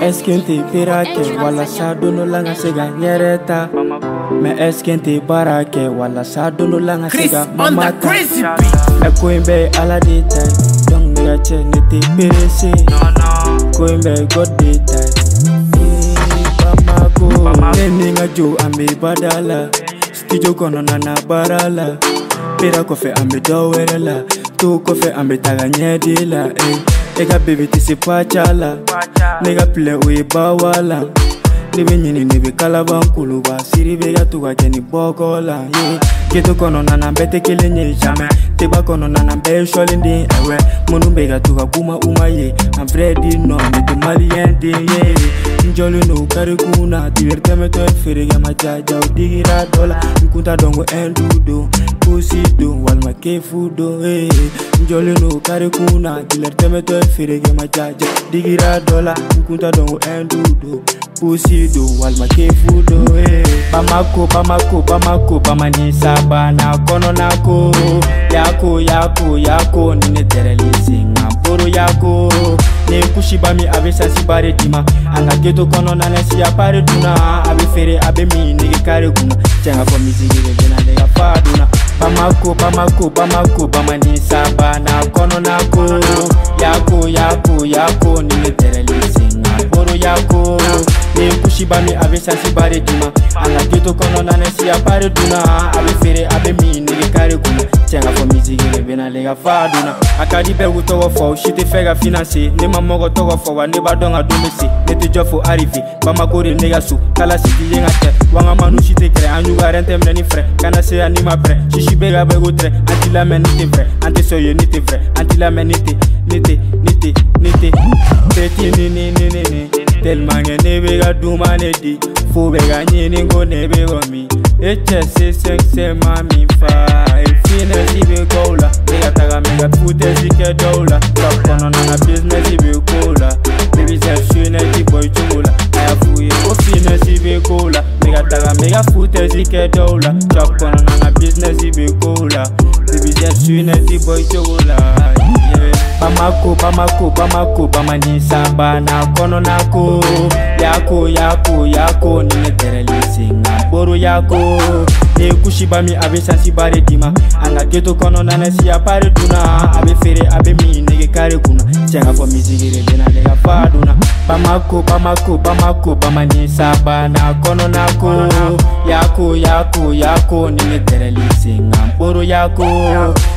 Est-ce que t'es pirate Wala sa dono la nga se ga nyere ta Mais est-ce que t'es barake Wala sa dono la nga se ga mama ta E ko imbe ala de ta Dong nga che ne te perese Ko imbe god de ta Bamako Nene nga jo ame badala Studio kono nana barala Pira kofe ame dawere la Tu kofe ame taga nyedi la eh. eka bebitisi pachala neka pile uyibawala nivenyini nivikala vankulu va siri vekatukake ni bokola kitukonona nambetekelenyeame tibakonona nambe sholindi ewe munu mbekatuka kuma umaye amfredi nomi timali yendi ye njolino ukari kuna tivirtemeto efirika majaja udikira dola nkunta dongo endudu kusido walma kefudo eh. njoleno kare kuna diler temeto firege majaja digira dola kunta dongo endudo kusido walma kefudo bamako eh. bamako bamako bamanisa bana kono nako yako yako yako nine terelisi ngamporo yako nekushibami avesasibare dima angageto kononanasiyapare duna avefere abemi nege kare kuna cangako mizigire venandegafa Bamako, Bamako, Bamako, Bamanisa, Banakono nako Yako, yako, yako, nimeterele Singapore yako Nikushibami, avesa sibare duma Ala geto kono nane siyapare duna Avesa ya faduna a ka di bɛɛ k'u tɔgɔ fɔ u si tɛ fɛ ka finanse ne ma mɔgɔ tɔgɔ fɔ wa ne b'a dɔn ka don bɛ se ne tɛ jɔ fo arive bamako de ne ka so kala sigi ye ka tɛ wa n ka manu si tɛ kɛrɛ an ɲuga rɛn tɛ minɛ ni fɛrɛ kana se ya ni ma pɛrɛ sisi bɛ ka bɛɛ ko tɛrɛ an ti lamɛn ni tɛ fɛrɛ an tɛ sɔ ye ni tɛ fɛrɛ an ti lamɛn ni tɛ ne tɛ ne tɛ ne tɛ. telimange ne be ka duma ne di fo bɛ ka ɲini ko ne be kɔmi e cɛ se sɛnsɛma min fa finɛsi be kow la ne ka taga mɛ ka futɛsi kɛ dɔw la ka kɔnɔna na bisinɛsi be kow la bebisɛ sunɛti bɔ i cogo la a y'a f'u ye ko finɛsi be kow la ne ka taga mɛ ka futɛsi kɛ dɔw la ka kɔnɔna na bisinɛsi be kow la bebisɛ sunɛti bɔ i cogo la bamakuba makuba makuba manisamba nakono nako yako yako yako ninedherelisinga boru yako ekushibami abesasibaredima angaketokono nanasiya pareduna abefere abemi negekare kuna cengako mizigire benanegafaduna bamakuba makuba makuba manisaba nakono nako yaku yaku yaku ninedzerelisi ngamburu yaku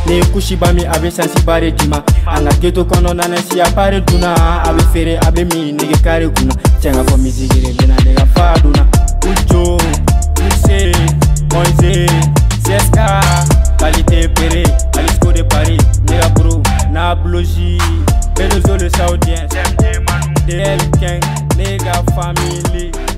nekushibami avesasibaredima angagetokononanasiya pareduna avefere abemi nekekare kuna changakomizikirelena ndekafaduna nigga family.